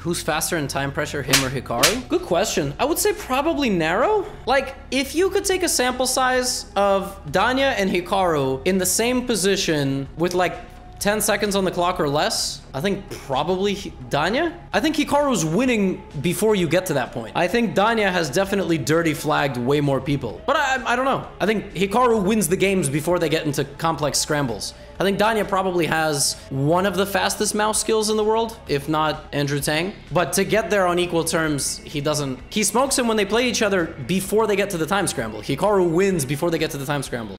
Who's faster in time pressure, him or Hikaru? Good question. I would say probably Narrow. Like, if you could take a sample size of Danya and Hikaru in the same position with like 10 seconds on the clock or less, I think probably Danya? I think Hikaru's winning before you get to that point. I think Danya has definitely dirty flagged way more people. But I, I don't know. I think Hikaru wins the games before they get into complex scrambles. I think Danya probably has one of the fastest mouse skills in the world, if not Andrew Tang. But to get there on equal terms, he doesn't. He smokes him when they play each other before they get to the time scramble. Hikaru wins before they get to the time scramble.